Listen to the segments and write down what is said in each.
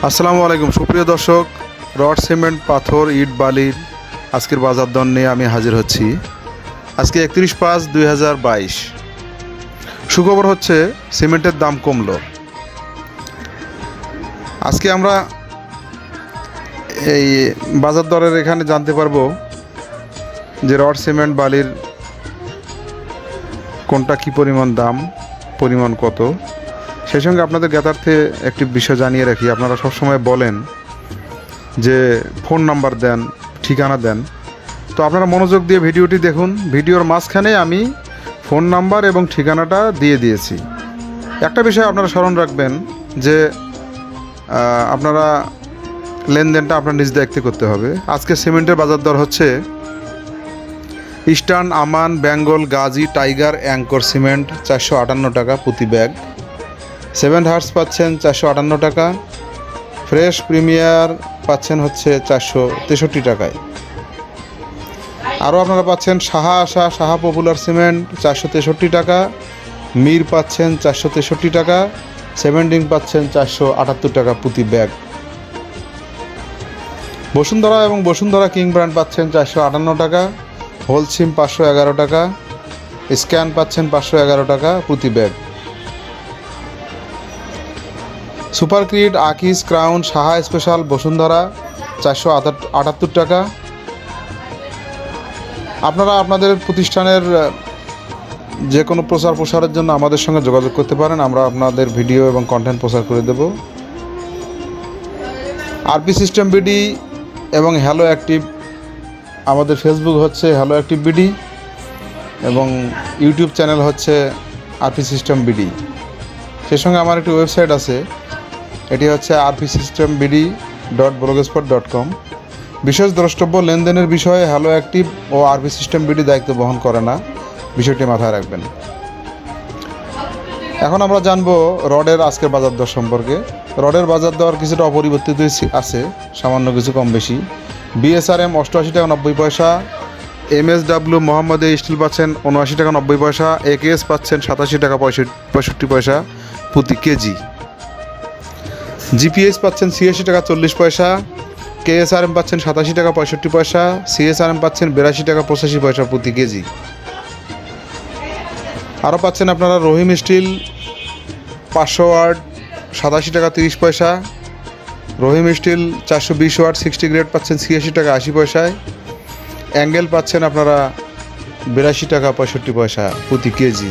আসসালামু আলাইকুম। সুপ্রিয় দর্শক, রড, সিমেন্ট, পাথর, ইট বালির আজকের বাজার দর নিয়ে আমি হাজির হচ্ছি। আজকে একত্রিশ পাঁচ দুই হাজার বাইশ। সুখবর হচ্ছে, সিমেন্টের দাম কমলো। আজকে আমরা এই বাজার দরের এখানে জানতে পারব যে রড, সিমেন্ট, বালির কোনটা কি পরিমাণ দাম, পরিমাণ কত। সেই সঙ্গে আপনাদের জ্ঞাতার্থে একটি বিষয় জানিয়ে রাখি। আপনারা সবসময় বলেন যে ফোন নাম্বার দেন, ঠিকানা দেন। তো আপনারা মনোযোগ দিয়ে ভিডিওটি দেখুন। ভিডিওর মাঝখানে আমি ফোন নাম্বার এবং ঠিকানাটা দিয়ে দিয়েছি। একটা বিষয় আপনারা স্মরণ রাখবেন যে আপনারা লেনদেনটা আপনার নিজ দায়িত্বে করতে হবে। আজকে সিমেন্টের বাজার দর হচ্ছে Eastern, Aman, Bengal, Gazi, Tiger, Anchor cement চারশো আটান্ন টাকা প্রতি ব্যাগ। সেভেন হার্স পাচ্ছেন চারশো আটান্ন টাকা। ফ্রেশ প্রিমিয়ার পাচ্ছেন হচ্ছে চারশো তেষট্টি টাকায়। আরও আপনারা পাচ্ছেন সাহা আশা, সাহা পপুলার সিমেন্ট চারশো তেষট্টি টাকা, মির পাচ্ছেন চারশো তেষট্টি টাকা সেভেন্টিং পাচ্ছেন চারশো আটাত্তর টাকা প্রতি ব্যাগ। বসুন্ধরা এবং বসুন্ধরা কিং ব্র্যান্ড পাচ্ছেন চারশো আটান্ন টাকা হোলসিম পাঁচশো এগারো টাকা, স্ক্যান পাচ্ছেন পাঁচশো এগারো টাকা প্রতি bag. Supercrete Akij, Crown, Shah Special, Bashundhara, চারশো আটাত্তর টাকা। আপনারা আপনাদের প্রতিষ্ঠানের যে কোনো প্রচার প্রসারের জন্য আমাদের সঙ্গে যোগাযোগ করতে পারেন। আমরা আপনাদের ভিডিও এবং কন্টেন্ট প্রচার করে দেব। আরপি সিস্টেম বিডি এবং হ্যালো অ্যাক্টিভ আমাদের ফেসবুক হচ্ছে হ্যালো অ্যাক্টিভ বিডি এবং ইউটিউব চ্যানেল হচ্ছে আরপি সিস্টেম বিডি। সেই সঙ্গে আমার একটি ওয়েবসাইট আছে। এটি হচ্ছে RP system BD dot blogspot dot com বিশেষ দ্রষ্টব্য, লেনদেনের বিষয়ে হ্যালো অ্যাক্টিভ ও আরপি সিস্টেম বিডি দায়িত্ব বহন করে না। বিষয়টি মাথায় রাখবেন। এখন আমরা জানব রডের আজকের বাজার দর সম্পর্কে। রডের বাজার দর কিছুটা অপরিবর্তিত আছে, সামান্য কিছু কম বেশি। বিএসআরএম অষ্টআশি টাকা নব্বই পয়সা এম এস এমএসডাব্লিউ মোহাম্মদে স্টিল পাচ্ছেন উনআশি টাকা নব্বই পয়সা একেএস পাচ্ছেন সাতাশি টাকা পঁয়ষট্টি পঁয়ষট্টি পয়সা প্রতি কেজি। জিপিএস পাচ্ছেন ছিয়াশি টাকা চল্লিশ পয়সা, কেএসআরএম পাচ্ছেন সাতাশি টাকা পঁয়ষট্টি পয়সা, সিএসআরএম পাচ্ছেন বিরাশি টাকা পঁচাশি পয়সা প্রতি কেজি। আরও পাচ্ছেন আপনারা রহিম স্টিল, পাঁচশো ওয়ার্ড সাতাশি টাকা তিরিশ পয়সা। রহিম স্টিল চারশো বিশ ওয়াট, সিক্সটি গ্রেড পাচ্ছেন ছিয়াশি টাকা আশি পয়সায়। অ্যাঙ্গেল পাচ্ছেন আপনারা বিরাশি টাকা পঁয়ষট্টি পয়সা প্রতি কেজি।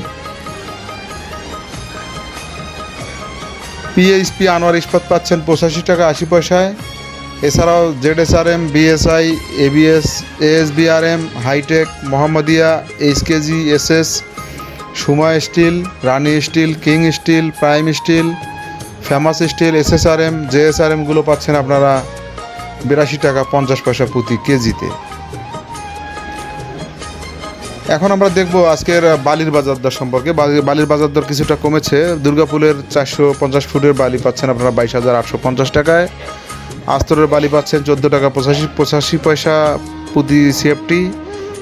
পিএইচপি আনোয়ার ইস্পাত পাচ্ছেন পঁচাশি টাকা আশি পয়সায়। এছাড়াও Z S R M BSI ABS ASBRM hitech Mohammadia HKG SS Suma steel Rani steel King steel Prime steel Famous steel SSRM জেএসআরএমগুলো পাচ্ছেন আপনারা বিরাশি টাকা পঞ্চাশ পয়সা প্রতি কেজিতে। এখন আমরা দেখব আজকের বালির বাজার দর সম্পর্কে। বালি- বালির বাজার দর কিছুটা কমেছে। দুর্গাপুরের চারশো পঞ্চাশ ফুটের বালি পাচ্ছেন আপনারা বাইশ হাজার আটশো পঞ্চাশ টাকায়। আস্তরের বালি পাচ্ছেন চোদ্দ টাকা পঁচাশি পঁচাশি পয়সা প্রতি সিএফটি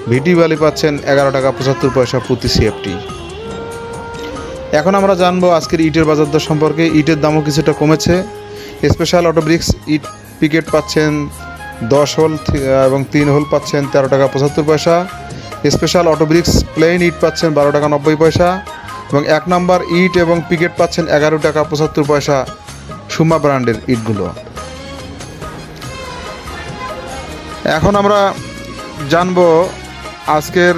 ভিটি বালি পাচ্ছেন এগারো টাকা পঁচাত্তর পয়সা প্রতি সিএফটি এখন আমরা জানব আজকের ইটের বাজার দর সম্পর্কে। ইটের দামও কিছুটা কমেছে। স্পেশাল অটো ব্রিক্স ইট পিকেট পাচ্ছেন দশ হোল এবং তিন হোল পাচ্ছেন তেরো টাকা পঁচাত্তর পয়সা। স্পেশাল অটো ব্রিক্স প্লেন ইট পাচ্ছেন বারো টাকা নব্বই পয়সা এবং এক নাম্বার ইট এবং পিকেট পাচ্ছেন এগারো টাকা পঁচাত্তর পয়সা সুমা ব্র্যান্ডের ইটগুলো। এখন আমরা জানব আজকের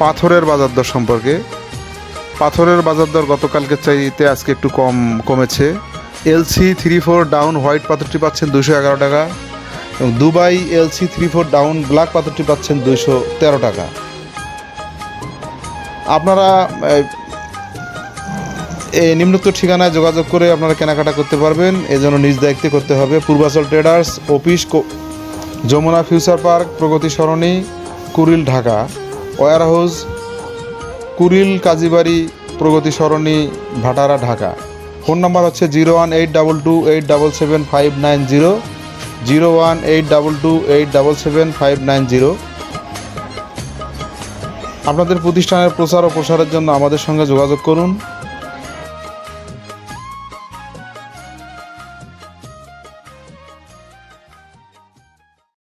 পাথরের বাজার দর সম্পর্কে। পাথরের বাজার দর গতকালকে চাইতে আজকে একটু কম কমেছে। LC three four down white পাথরটি পাচ্ছেন দুশো এগারো টাকা। এবং Dubai LC three four down black পাথরটি পাচ্ছেন দুশো তেরো টাকা। আপনারা এই, নিম্নোক্ত ঠিকানায় যোগাযোগ করে আপনারা কেনাকাটা করতে পারবেন। এজন্য নিজ দায়িত্বে করতে হবে। Purbachal Traders office Jamuna Future Park Pragati Sarani Kuril Dhaka warehouse Kuril Kazibari Pragati Sarani Bhatara Dhaka. Phone number হচ্ছে zero one eight double two eight double seven five nine zero. Zero one eight double two eight double seven five nine zero. আপনাদের প্রতিষ্ঠানের প্রচার ও প্রসারের জন্য আমাদের সঙ্গে যোগাযোগ করুন।